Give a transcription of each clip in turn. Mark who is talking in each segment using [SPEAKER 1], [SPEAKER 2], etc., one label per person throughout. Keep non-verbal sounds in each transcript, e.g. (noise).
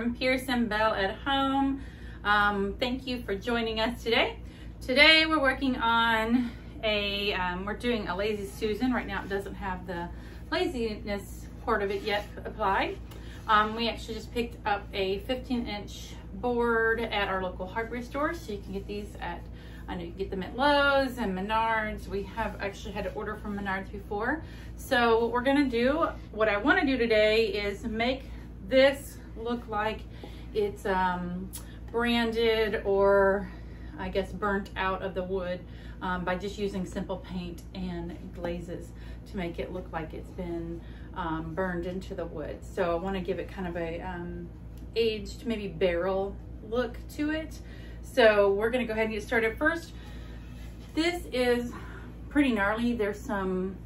[SPEAKER 1] from Pierce and Belle at Home. Um, thank you for joining us today. Today we're working on a, um, we're doing a Lazy Susan. Right now it doesn't have the laziness part of it yet applied. Um, we actually just picked up a 15 inch board at our local hardware store. So you can get these at, I know you get them at Lowe's and Menards. We have actually had to order from Menards before. So what we're gonna do, what I wanna do today is make this look like it's um, branded or I guess burnt out of the wood um, by just using simple paint and glazes to make it look like it's been um, burned into the wood. So I want to give it kind of a um, aged, maybe barrel look to it. So we're going to go ahead and get started first. This is pretty gnarly. There's some,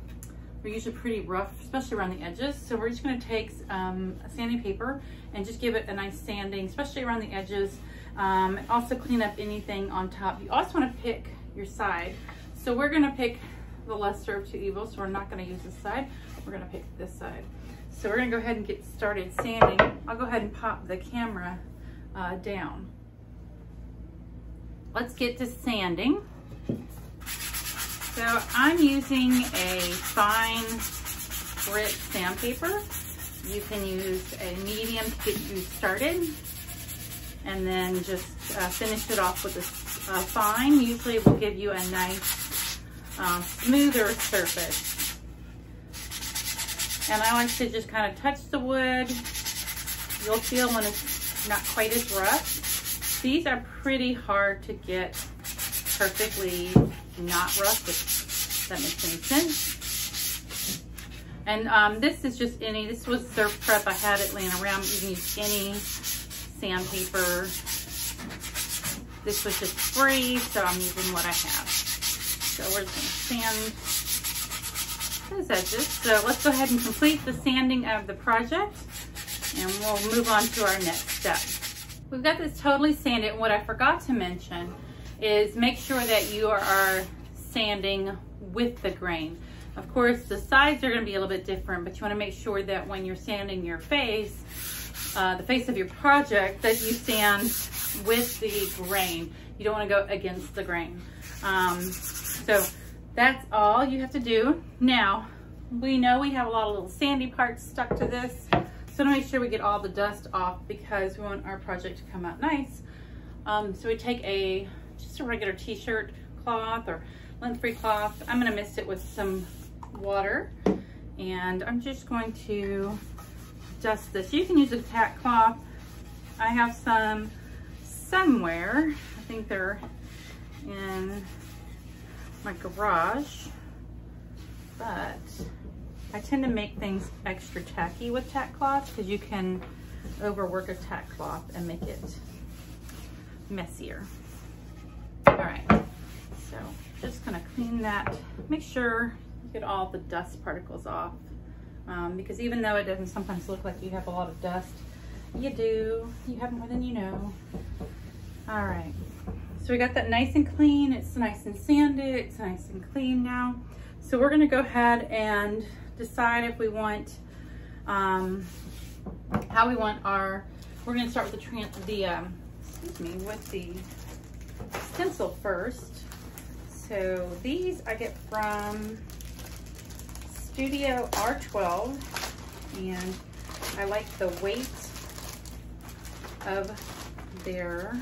[SPEAKER 1] they're usually pretty rough, especially around the edges. So we're just going to take um, sanding paper and just give it a nice sanding, especially around the edges. Um, also clean up anything on top. You also want to pick your side. So we're going to pick the lesser of two evils. So we're not going to use this side. We're going to pick this side. So we're going to go ahead and get started sanding. I'll go ahead and pop the camera uh, down. Let's get to sanding. So I'm using a fine grit sandpaper. You can use a medium to get you started and then just uh, finish it off with a fine. Usually will give you a nice uh, smoother surface. And I like to just kind of touch the wood. You'll feel when it's not quite as rough. These are pretty hard to get perfectly not rough, if that makes any sense. And um, this is just any, this was surf prep. I had it laying around. You can use any sandpaper. This was just free, so I'm using what I have. So we're just gonna sand those edges. So let's go ahead and complete the sanding of the project and we'll move on to our next step. We've got this totally sanded. What I forgot to mention is make sure that you are sanding with the grain. Of course, the sides are gonna be a little bit different, but you wanna make sure that when you're sanding your face, uh, the face of your project, that you sand with the grain. You don't wanna go against the grain. Um, so that's all you have to do. Now, we know we have a lot of little sandy parts stuck to this. So to make sure we get all the dust off because we want our project to come out nice. Um, so we take a, just a regular t-shirt cloth or lint-free cloth. I'm gonna mist it with some water and I'm just going to dust this. You can use a tack cloth. I have some somewhere. I think they're in my garage, but I tend to make things extra tacky with tack cloth because you can overwork a tack cloth and make it messier. All right, so just gonna clean that. Make sure you get all the dust particles off um, because even though it doesn't sometimes look like you have a lot of dust, you do. You have more than you know. All right, so we got that nice and clean. It's nice and sanded. It's nice and clean now. So we're gonna go ahead and decide if we want, um, how we want our, we're gonna start with the, the um, excuse me, with the stencil first. So these I get from Studio R12 and I like the weight of their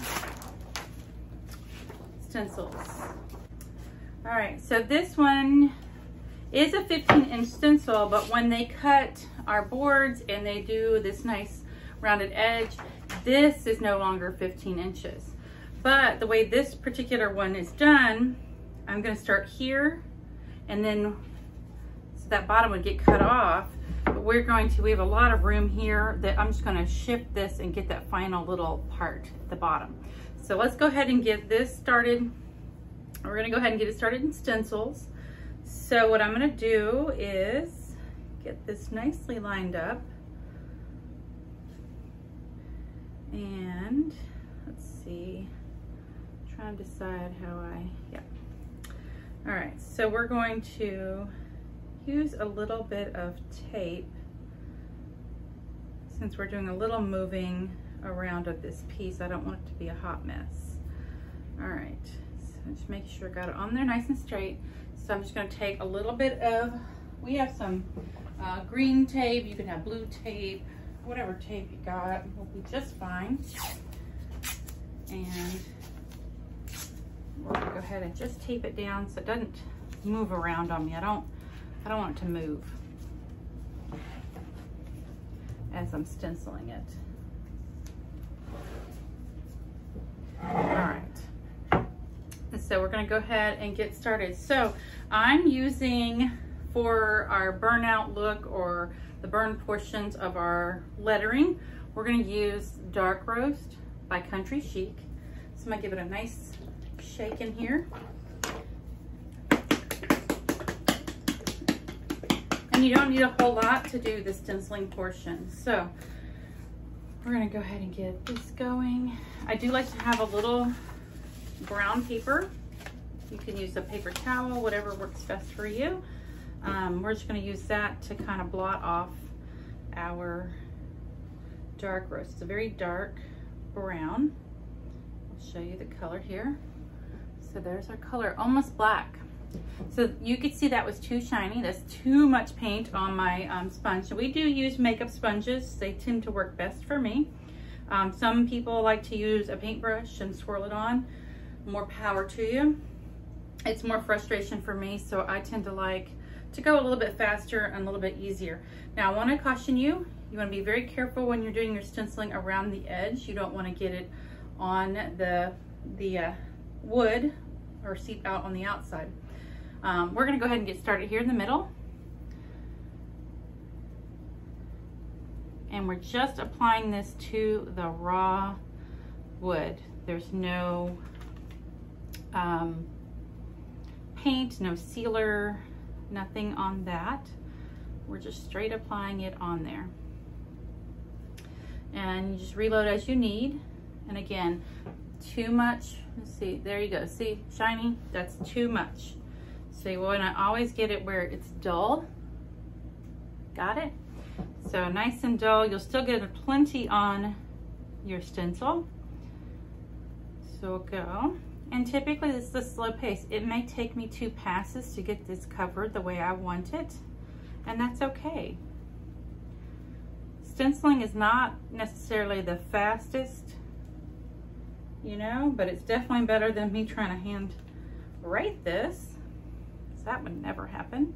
[SPEAKER 1] stencils. All right, so this one is a 15 inch stencil, but when they cut our boards and they do this nice rounded edge, this is no longer 15 inches. But the way this particular one is done, I'm gonna start here and then so that bottom would get cut off. But we're going to, we have a lot of room here that I'm just gonna shift this and get that final little part the bottom. So let's go ahead and get this started. We're gonna go ahead and get it started in stencils. So what I'm gonna do is get this nicely lined up. And let's see, try and decide how I, yeah. All right, so we're going to use a little bit of tape since we're doing a little moving around of this piece. I don't want it to be a hot mess. All right, so just make sure I got it on there nice and straight. So I'm just gonna take a little bit of, we have some uh, green tape, you can have blue tape, whatever tape you got will be just fine. And go ahead and just tape it down so it doesn't move around on me. I don't, I don't want it to move as I'm stenciling it. All right. So we're gonna go ahead and get started. So I'm using for our burnout look or the burn portions of our lettering, we're gonna use Dark Roast by Country Chic. So I'm gonna give it a nice shake in here. And you don't need a whole lot to do the stenciling portion. So we're gonna go ahead and get this going. I do like to have a little brown paper. You can use a paper towel, whatever works best for you. Um, we're just gonna use that to kind of blot off our dark roast. It's a very dark brown. I'll show you the color here. So there's our color, almost black. So you could see that was too shiny. That's too much paint on my um, sponge. So we do use makeup sponges. They tend to work best for me. Um, some people like to use a paintbrush and swirl it on. More power to you. It's more frustration for me, so I tend to like to go a little bit faster and a little bit easier. Now I wanna caution you, you wanna be very careful when you're doing your stenciling around the edge. You don't wanna get it on the, the uh, wood or seep out on the outside. Um, we're gonna go ahead and get started here in the middle. And we're just applying this to the raw wood. There's no um, paint, no sealer, nothing on that. We're just straight applying it on there. And you just reload as you need. And again, too much, let's see, there you go. See, shiny, that's too much. So you wanna always get it where it's dull. Got it? So nice and dull. You'll still get plenty on your stencil. So we'll go. And typically this is a slow pace. It may take me two passes to get this covered the way I want it, and that's okay. Stenciling is not necessarily the fastest, you know, but it's definitely better than me trying to hand write this. That would never happen.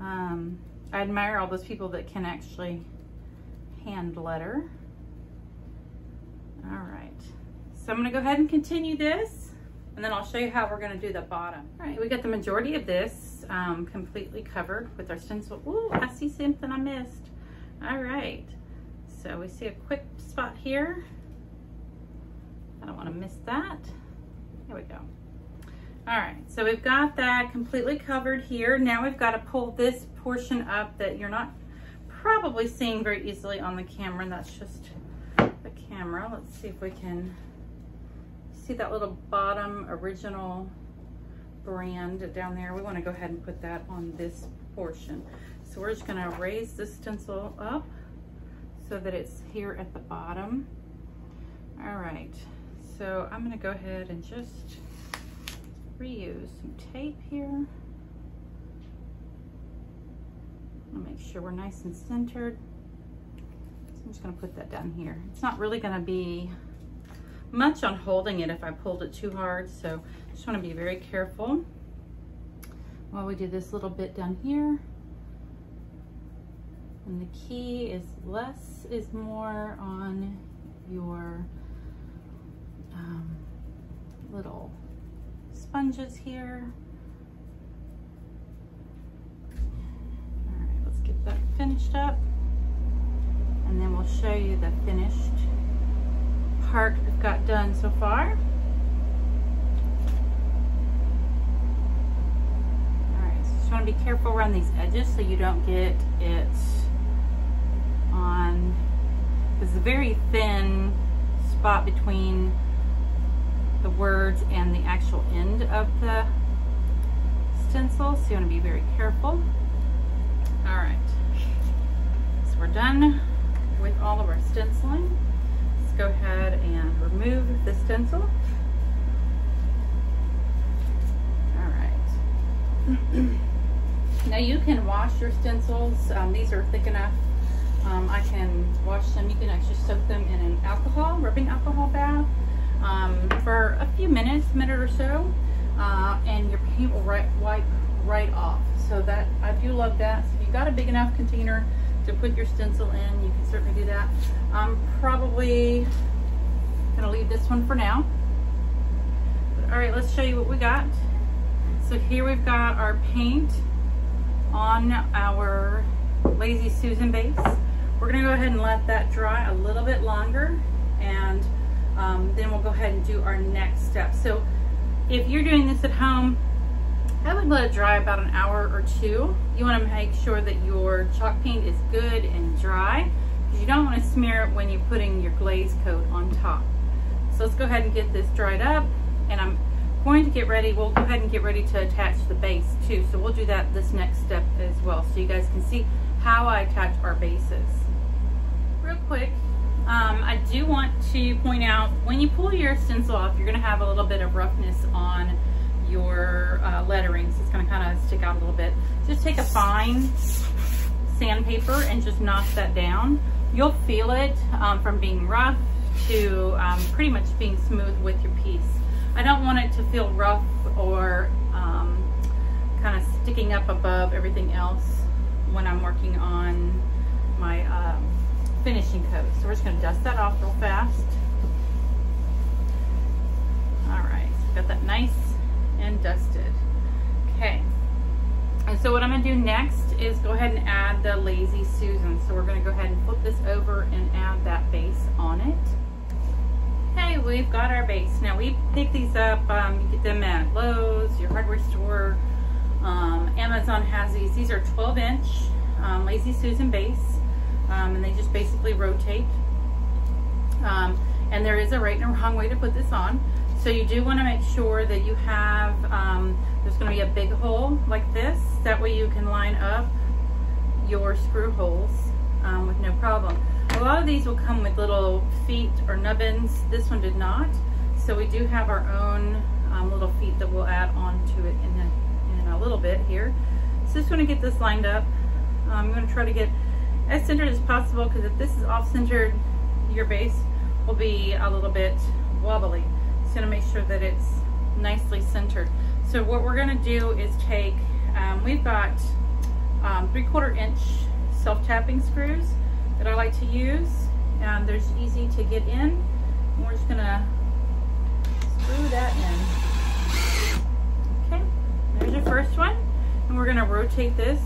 [SPEAKER 1] Um, I admire all those people that can actually hand letter. All right, so I'm gonna go ahead and continue this and then I'll show you how we're gonna do the bottom. All right, we got the majority of this um, completely covered with our stencil. Ooh, I see something I missed. All right, so we see a quick spot here. I don't wanna miss that. Here we go. All right, so we've got that completely covered here. Now we've got to pull this portion up that you're not probably seeing very easily on the camera, and that's just the camera. Let's see if we can see that little bottom original brand down there? We wanna go ahead and put that on this portion. So we're just gonna raise the stencil up so that it's here at the bottom. All right, so I'm gonna go ahead and just reuse some tape here. I'll make sure we're nice and centered. So I'm just gonna put that down here. It's not really gonna be much on holding it if I pulled it too hard. So just wanna be very careful while we do this little bit down here. And the key is less is more on your um, little sponges here. All right, let's get that finished up. And then we'll show you the finished part we've got done so far. Just want to be careful around these edges so you don't get it on, it's a very thin spot between the words and the actual end of the stencil, so you want to be very careful. Alright, so we're done with all of our stenciling Let's go ahead and remove the stencil. All right. (clears throat) now you can wash your stencils. Um, these are thick enough. Um, I can wash them. You can actually soak them in an alcohol, rubbing alcohol bath um, for a few minutes, minute or so, uh, and your paint will right, wipe right off. So that I do love that. So if you got a big enough container to put your stencil in, you can certainly do that. I'm probably gonna leave this one for now. But, all right, let's show you what we got. So here we've got our paint on our Lazy Susan base. We're gonna go ahead and let that dry a little bit longer and um, then we'll go ahead and do our next step. So if you're doing this at home, I would let it dry about an hour or two. You want to make sure that your chalk paint is good and dry because you don't want to smear it when you're putting your glaze coat on top. So let's go ahead and get this dried up and I'm going to get ready, we'll go ahead and get ready to attach the base too. So we'll do that this next step as well so you guys can see how I attach our bases. Real quick, um, I do want to point out when you pull your stencil off, you're going to have a little bit of roughness on your uh, So It's going to kind of stick out a little bit. Just take a fine sandpaper and just knock that down. You'll feel it um, from being rough to um, pretty much being smooth with your piece. I don't want it to feel rough or um, kind of sticking up above everything else when I'm working on my um, finishing coat. So we're just going to dust that off real fast. All right, got that nice and dusted. Okay. And so what I'm gonna do next is go ahead and add the Lazy Susan. So we're gonna go ahead and flip this over and add that base on it. Okay, we've got our base. Now we pick these up, um, you get them at Lowe's, your hardware store, um, Amazon has these. These are 12 inch um, Lazy Susan base, um, and they just basically rotate. Um, and there is a right and a wrong way to put this on. So you do want to make sure that you have, um, there's going to be a big hole like this. That way you can line up your screw holes um, with no problem. A lot of these will come with little feet or nubbins. This one did not. So we do have our own um, little feet that we'll add on to it in a, in a little bit here. So just want to get this lined up. I'm going to try to get as centered as possible because if this is off-centered, your base will be a little bit wobbly gonna make sure that it's nicely centered. So what we're gonna do is take, um, we've got um, three quarter inch self-tapping screws that I like to use. Um, they're easy to get in. And we're just gonna screw that in. Okay, there's your first one. And we're gonna rotate this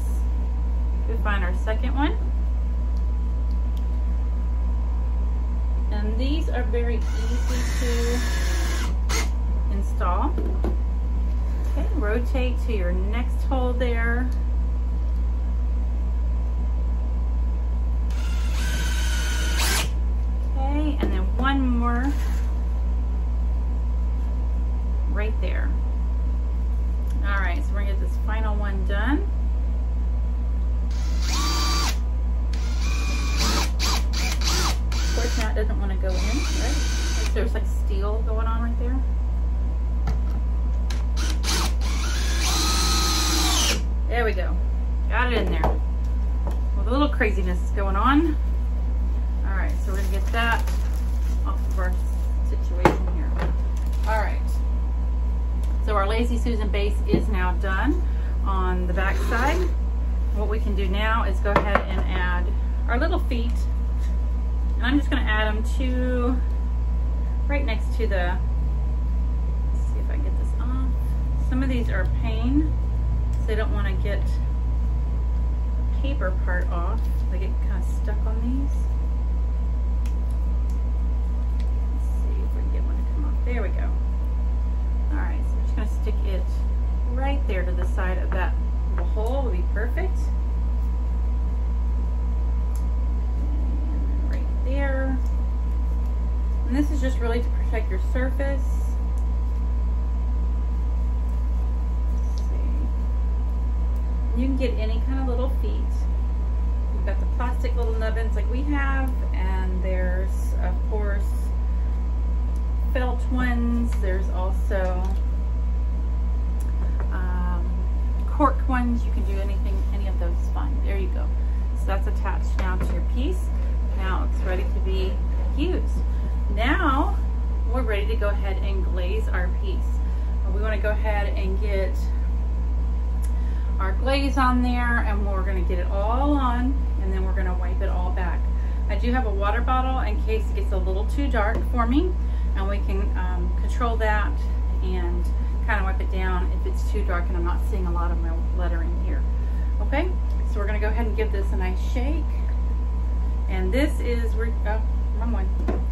[SPEAKER 1] to find our second one. And these are very easy to install. Okay, rotate to your next hole there. Okay, and then one more right there. All right, so we're gonna get this final one done. Of course, now it doesn't want to go in, right? There's like steel going on right there. There we go. Got it in there. Well, a little craziness is going on. All right, so we're gonna get that off of our situation here. All right. So our Lazy Susan base is now done on the back side. What we can do now is go ahead and add our little feet. And I'm just gonna add them to right next to the, see if I get this off. Some of these are pain so they don't want to get the paper part off. They get kind of stuck on these. Let's see if we can get one to come off. There we go. Alright, so I'm just going to stick it right there to the side of that little hole will be perfect. And right there. And this is just really to protect your surface. You can get any kind of little feet. You've got the plastic little nubbins like we have, and there's, of course, felt ones. There's also um, cork ones. You can do anything, any of those is fine. There you go. So that's attached now to your piece. Now it's ready to be used. Now we're ready to go ahead and glaze our piece. We want to go ahead and get our glaze on there and we're going to get it all on and then we're going to wipe it all back. I do have a water bottle in case it gets a little too dark for me and we can um, control that and kind of wipe it down if it's too dark and I'm not seeing a lot of my lettering here. Okay, so we're going to go ahead and give this a nice shake. And this is, oh, wrong one.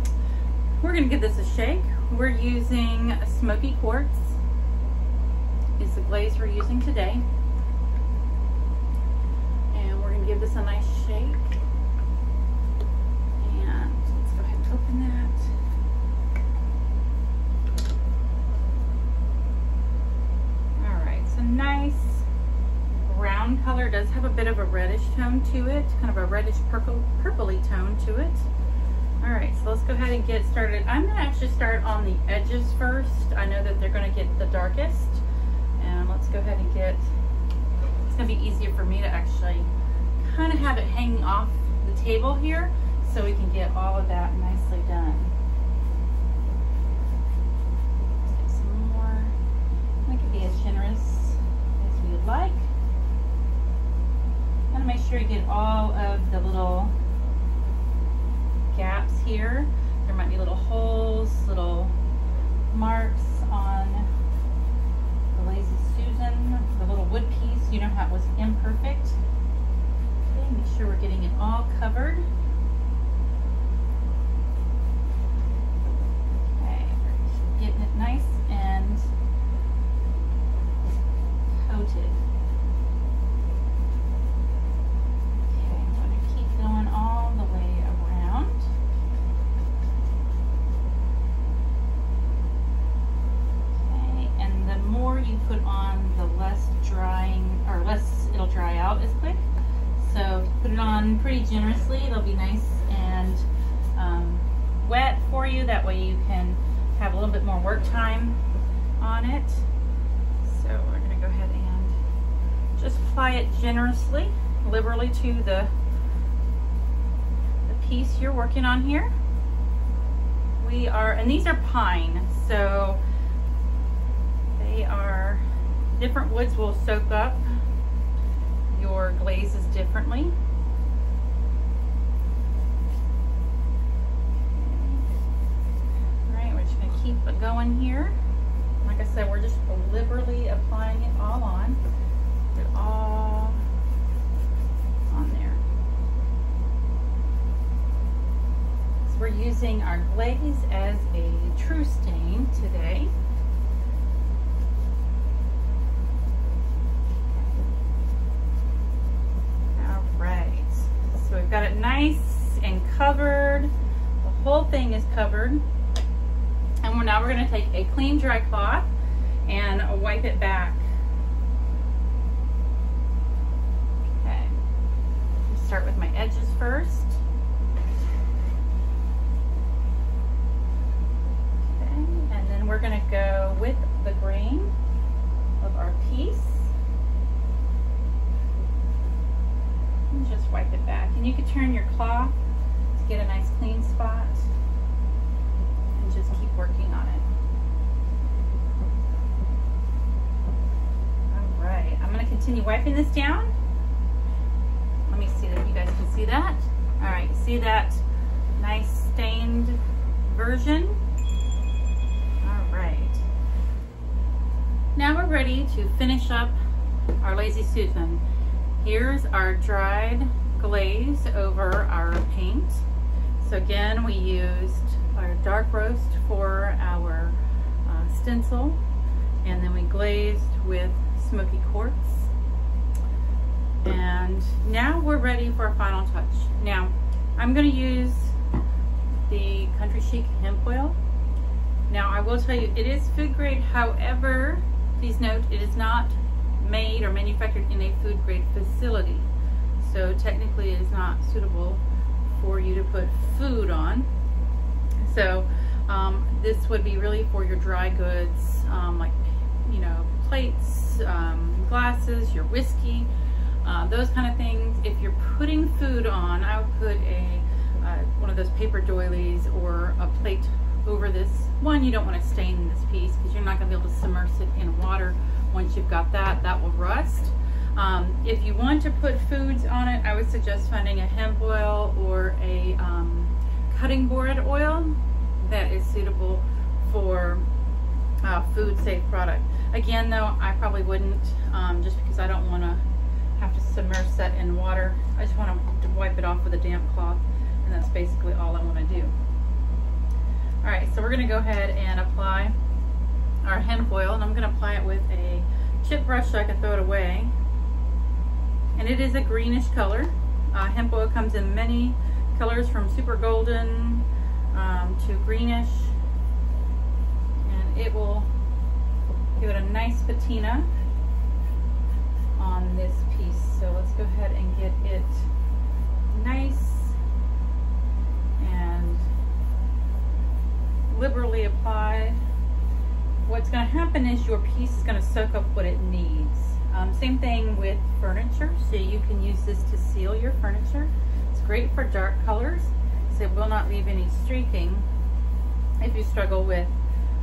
[SPEAKER 1] We're going to give this a shake. We're using a smoky quartz is the glaze we're using today. And we're to give this a nice shake. And let's go ahead and open that. So nice brown color. does have a bit of a reddish tone to it, kind of a reddish purple, purpley tone to it. All right, so let's go ahead and get started. I'm gonna actually start on the edges first. I know that they're gonna get the darkest. And let's go ahead and get, it's gonna be easier for me to actually kind of have it hanging off the table here so we can get all of that nicely done. Let's get some more. We can be as generous as we would like. Of make sure you get all of the little gaps here. There might be little holes, little marks on the Lazy Susan, the little wood piece. You know how it was imperfect. Okay, make sure we're getting it all covered. getting it nice and coated. Okay, I'm going to keep going all the way around. Okay, and the more you put on, the less drying, or less it'll dry out as quick. So put it on pretty generously. It'll be nice and um, wet for you. That way you can have a little bit more work time on it. So we're going to go ahead and just apply it generously, the, the piece you're working on here. We are, and these are pine, so they are, different woods will soak up your glazes differently. keep it going to keep it going here. Like I said, we're just liberally applying it all on. It all on there. So we're using our glaze as a true stain today. All right, so we've got it nice and covered. The whole thing is covered. And now we're going to take a clean dry cloth and wipe it back. Okay. Start with my edges first. Okay, and we're going to go with the grain of our piece. And just wipe it back. And you could turn your cloth to get a nice clean spot and just keep working on it. All right, I'm gonna continue wiping this down. Let me see if you guys can see that. All right, see that nice stained version? All right. Now we're ready to finish up our Lazy Susan. Here's our dried glaze over our paint. So again, we used our dark roast for our uh, stencil and then we glazed with smoky quartz and now we're ready for a final touch now I'm going to use the country chic hemp oil now I will tell you it is food grade however please note it is not made or manufactured in a food grade facility so technically it is not suitable for you to put food on so Um, this would be really for your dry goods, um, like, you know, plates, um, glasses, your whiskey, uh, those kind of things. If you're putting food on, I would put a uh, one of those paper doilies or a plate over this. One, you don't want to stain this piece because you're not going to be able to submerge it in water. Once you've got that, that will rust. Um, if you want to put foods on it, I would suggest finding a hemp oil or a um, cutting board oil that is suitable for uh, food safe product. Again though, I probably wouldn't um, just because I don't want to have to submerge that in water. I just want to wipe it off with a damp cloth and that's basically all I want to do. All right, so we're going to go ahead and apply our hemp oil and I'm going to apply it with a chip brush so I can throw it away. And it is a greenish color. Uh, hemp oil comes in many colors from super golden um, to greenish and it will give it a nice patina on this piece. So let's go ahead and get it nice and liberally applied. What's going to happen is your piece is going to soak up what it needs. Um, same thing with furniture, so you can use this to seal your furniture. It's great for dark colors, so it will not leave any streaking if you struggle with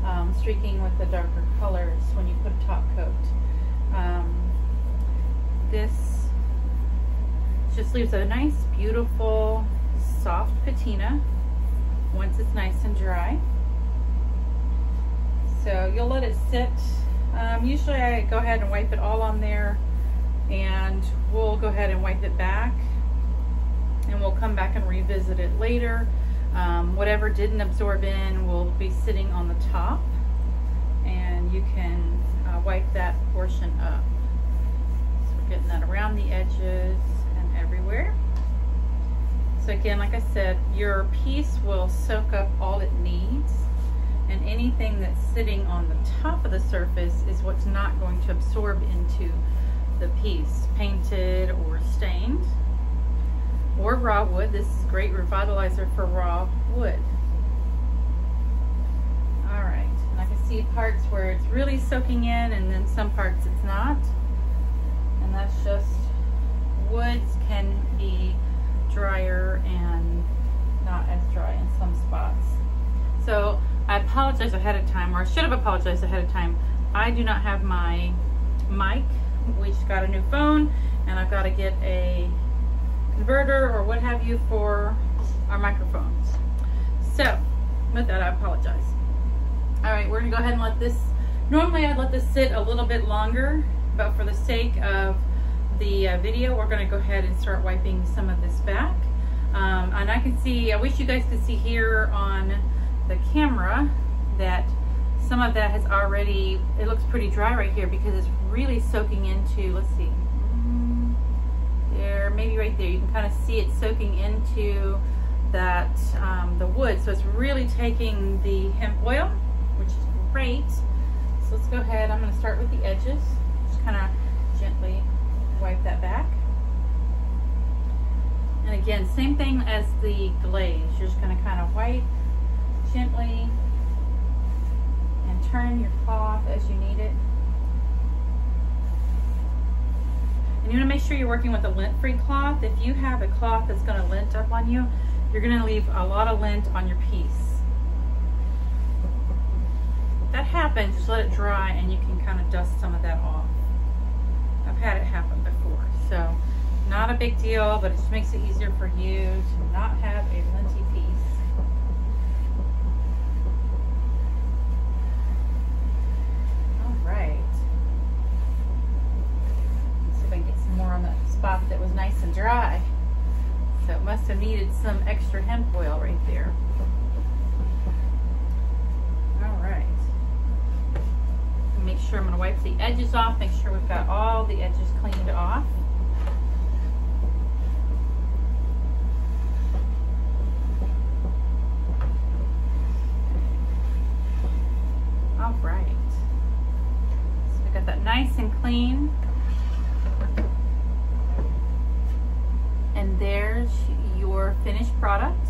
[SPEAKER 1] um, streaking with the darker colors when you put a top coat. Um, this just leaves a nice, beautiful, soft patina once it's nice and dry. So you'll let it sit. Um, usually I go ahead and wipe it all on there and we'll go ahead and wipe it back and we'll come back and revisit it later. Um, whatever didn't absorb in will be sitting on the top and you can uh, wipe that portion up. So we're getting that around the edges and everywhere. So again, like I said, your piece will soak up all it needs and anything that's sitting on the top of the surface is what's not going to absorb into the piece, painted or stained or raw wood. This is great revitalizer for raw wood. All right, and I can see parts where it's really soaking in and then some parts it's not. And that's just, woods can be drier and not as dry in some spots. So I apologize ahead of time, or I should have apologized ahead of time. I do not have my mic. We just got a new phone and I've got to get a converter or what have you for our microphones. So with that, I apologize. All right, we're gonna go ahead and let this, normally I'd let this sit a little bit longer, but for the sake of the uh, video, we're gonna go ahead and start wiping some of this back. Um, and I can see, I wish you guys could see here on the camera that some of that has already, it looks pretty dry right here because it's really soaking into, let's see, there, maybe right there, you can kind of see it soaking into that, um, the wood. So it's really taking the hemp oil, which is great. So let's go ahead, I'm gonna start with the edges, just kind of gently wipe that back. And again, same thing as the glaze. You're just going to kind of wipe gently and turn your cloth as you need it. And you want to make sure you're working with a lint-free cloth. If you have a cloth that's going to lint up on you, you're going to leave a lot of lint on your piece. If that happens, just let it dry and you can kind of dust some of that off. I've had it happen before. So not a big deal, but it just makes it easier for you to not have a linty piece. All right. Let's see if I can get some more on the spot that was nice and dry. So it must have needed some extra hemp oil right there. All right make sure I'm going to wipe the edges off, make sure we've got all the edges cleaned off. All right. That nice and clean. And there's your finished product.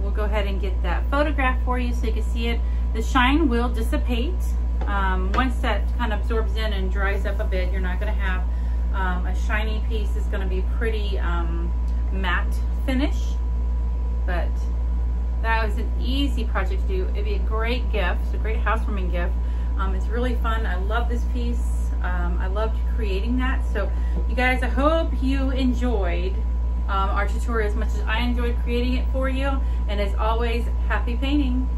[SPEAKER 1] we'll go ahead and get that photograph for you so you can see it. The shine will dissipate. Um, once that kind of absorbs in and dries up a bit, you're not going to have um, a shiny piece. It's going to be pretty um, matte finish. But that was an easy project to do. It'd be a great gift, a great housewarming gift. Um, it's really fun. I love this piece. Um, I loved creating that. So you guys, I hope you enjoyed um, our tutorial as much as I enjoyed creating it for you. And as always, happy painting.